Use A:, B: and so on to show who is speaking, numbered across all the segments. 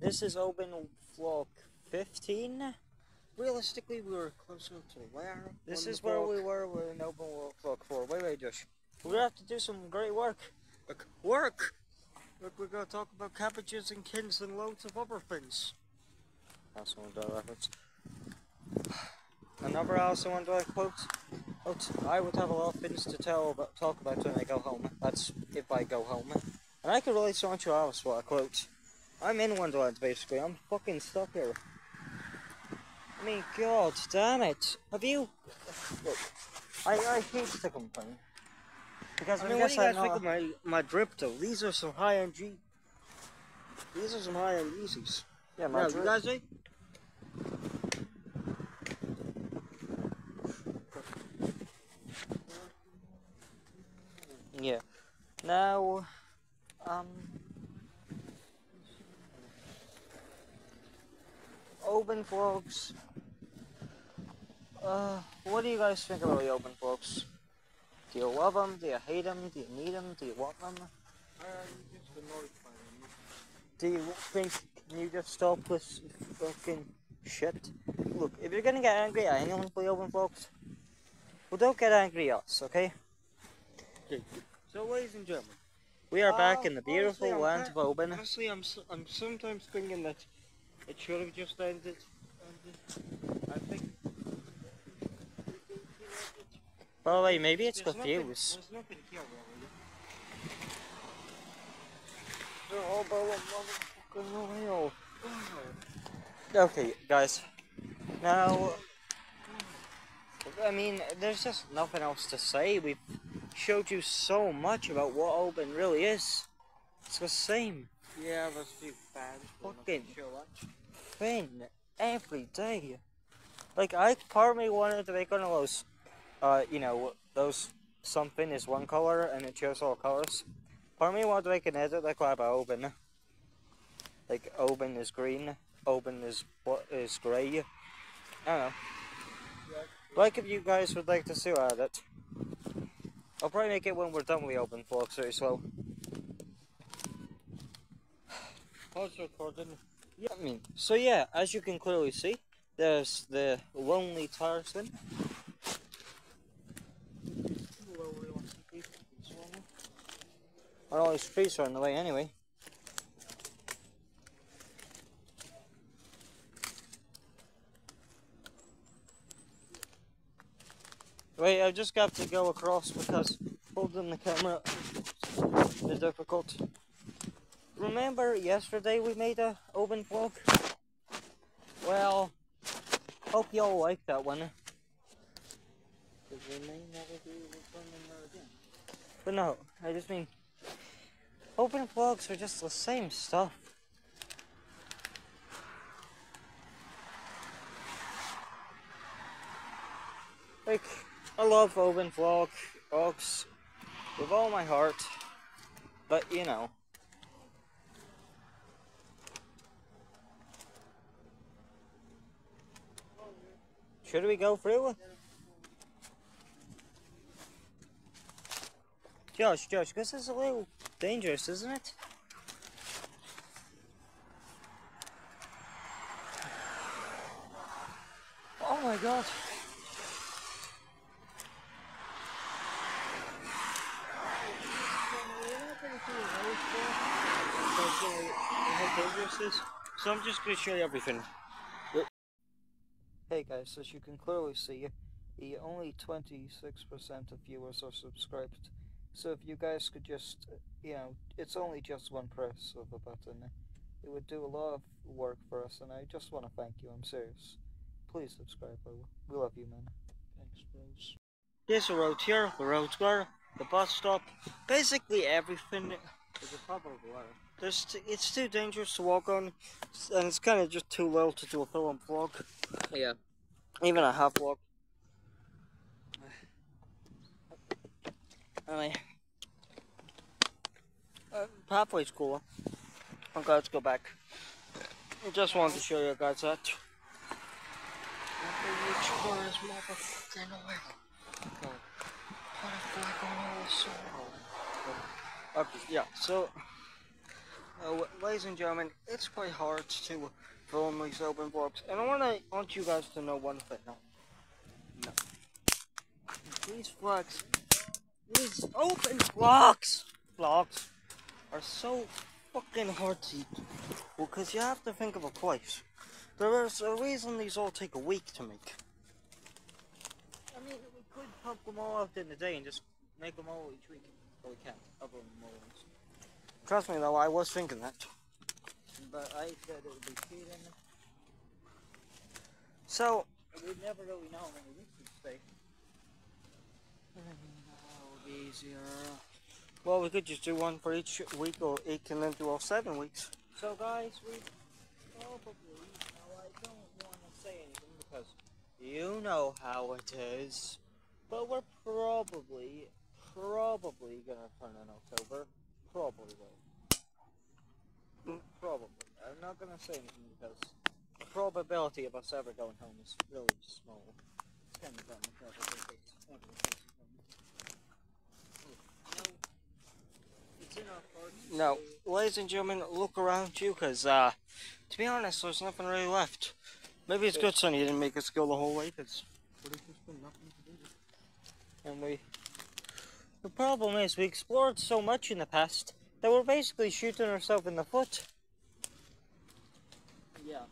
A: This is Oban vlog 15.
B: Realistically, we were closer to where?
A: This is where we were with an Oban vlog 4. Wait, wait, Josh. We're gonna have to do some great work.
B: Like, work! Look, we're gonna talk about cabbages and kins and loads of other things.
A: Also, want to reference. Another also want to quote. Quote. I would have a lot of things to tell about, talk about when I go home. That's if I go home. And I could so much to out what I quote. I'm in Wonderland basically. I'm fucking stuck here. I mean, god damn it. Have you? Look, I, I hate to complain. Because
B: I mean, what do you
A: I
B: guys think of my, my drip though? These are some high-end G... These are some high-end Yeezys.
A: Yeah, my
B: you
A: drip-
B: guys think?
A: Yeah. Now, um, Oban vlogs. Uh, what do you guys think about the Oban vlogs? Do you love them? Do you hate them? Do you need them? Do you want them? Do you think can you just stop this fucking shit? Look, if you're gonna get angry at anyone for the Oban vlogs, well, don't get angry at us, okay? okay?
B: So, ladies and gentlemen,
A: We are back
B: Uh,
A: in the beautiful
B: honestly,
A: land of Oban.
B: honestly, I'm I'm sometimes thinking that it should have just ended. ended. I think.
A: By the way, maybe it's
B: There's nothing-
A: confused.
B: There's nothing here, really.
A: Okay, guys. Now, I mean, there's just nothing else to say. We've showed you so much about what Oban really is. It's the same
B: Yeah, that's too bad.
A: Fucking- thing every day. Like, I part of me wanted to make one of those, uh, you know, those something is one color and it shows all colors. Part of me wanted to make an edit like about Oban. Like, Oban is green, Oban is what is grey. I don't know. Like if you guys would like to see at it. I'll probably make it when we're done with the Oban vlog series, so
B: Pause recording.
A: yeah, I mean, so yeah, as you can clearly see, there's the lonely talisman. Well, all these trees are in the way anyway. Wait, I just got to go across because holding the camera is difficult. Remember yesterday we made a Oban vlog? Well, hope y'all like that one.
B: Because we may never be recording that again.
A: But no, I just mean, Oban vlogs are just the same stuff. Like, I love Oban vlog, vlogs with all my heart, but you know. Should we go through? Josh, Josh, this is a little dangerous, isn't it? Oh my god.
B: How dangerous this? So I'm just going to show you everything.
A: Hey guys, as you can clearly see, only 26% of viewers are subscribed. So if you guys could just, you know, it's only just one press of a button. It would do a lot of work for us, and I just want to thank you. I'm serious. Please subscribe. We love you, man.
B: Thanks, bros. There's the road here, the road square, the bus stop, basically everything. There's a problem there. There's t- it's too dangerous to walk on, and it's kind of just too low to do a film vlog.
A: Yeah.
B: Even a half vlog. Anyway. Uh, pathway's cooler. Okay, let's go back. I just wanted to show you guys that. Which one is motherfucking away? Okay, yeah, so, uh, ladies and gentlemen, it's quite hard to film these Oban vlogs, and I want to want you guys to know one thing. No, no. These vlogs, these Oban vlogs, vlogs, are so fucking hard to eat. well, because you have to think of a place. There is a reason these all take a week to make.
A: I mean, we could pump them all out in a day and just make them all each week. We can't. Upload them.
B: Trust me, though, I was thinking that.
A: But I said it would be cheating.
B: So,
A: We'd never really know how many weeks we'd stay.
B: that would be easier. Well, we could just do one for each week, or eight, and then do all seven weeks.
A: So, guys, we probably. Now, I don't want to say anything because you know how it is. But we're probably gonna turn in October. Probably will.
B: Mm.
A: Probably. I'm not gonna say anything because the probability of us ever going home is really small. It's kind of dumb. if ever the case- ever the case is home. No, it's in our hearts to
B: No, ladies and gentlemen, look around you, because, uh, to be honest, there's nothing really left. Maybe it's good, Sonny, you didn't make us go the whole way, because there's been nothing to do.
A: And we. The problem is, we explored so much in the past that we're basically shooting ourselves in the foot.
B: Yeah.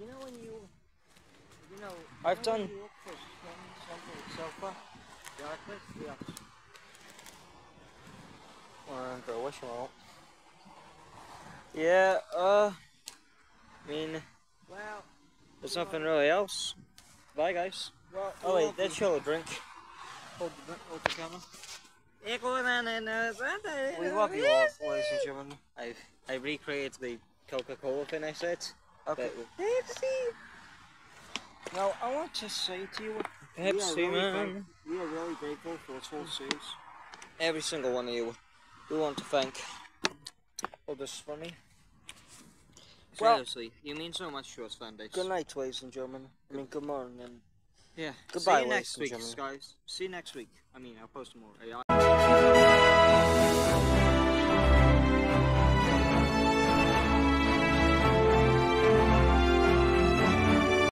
B: You know when you, you know,
A: I've
B: you know when
A: done-
B: you look for some- something sofa,
A: Darkness?
B: Yes.
A: Or for a wish wall. Yeah, uh. I mean,
B: Well,
A: there's nothing really else. Bye, guys.
B: well.
A: Oh, wait, that's
B: be-
A: chill a drink.
B: Hold the, hold the camera.
A: We
B: We love you all, ladies and gentlemen.
A: I I recreated the Coca Cola thing I said.
B: Okay.
A: Pepsi!
B: Now, I want to say to you, we are,
A: Pepsi,
B: really
A: man.
B: we are really grateful for this whole series.
A: Every single one of you, we want to thank. Oh, this is funny.
B: Well-
A: Seriously, you mean so much to us, fan base.
B: Good night, ladies and gentlemen. I mean, good morning.
A: Yeah.
B: Goodbye,
A: See you
B: ladies
A: next
B: and
A: week,
B: gentlemen.
A: guys. See you next week. I mean, I'll post more.